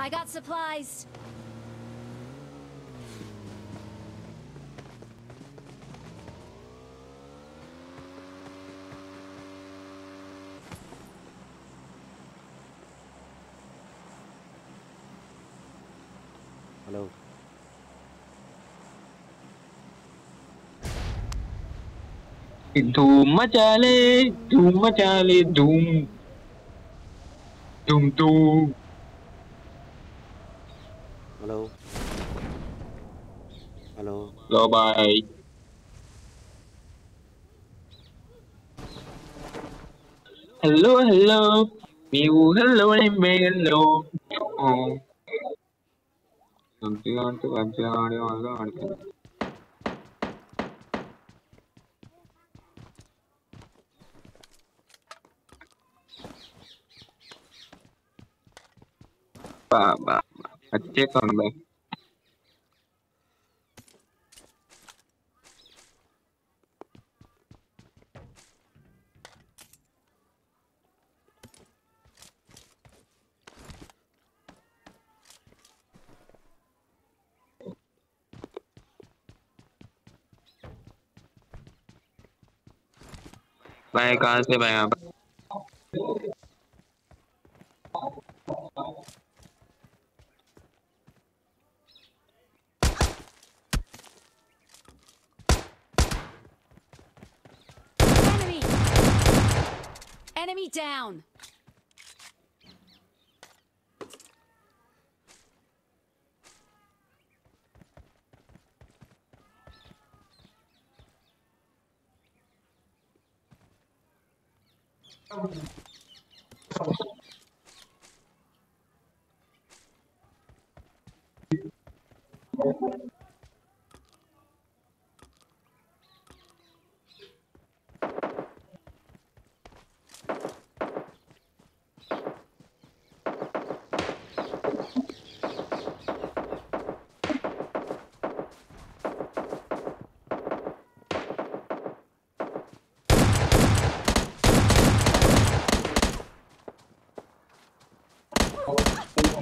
I got supplies. Hello. धूम मचा ले धूम मचा ले धूम धूम धूम Hello. Hello, bye. Hello hello. Miu hello, em bé hello. നമുക്ക് കാണിച്ച് കാണിച്ച് ăn കാണിക്കാം Ba ba ba. Chết con đây. भाई कहाँ से भाई आप Enemy! Enemy down! Thank you.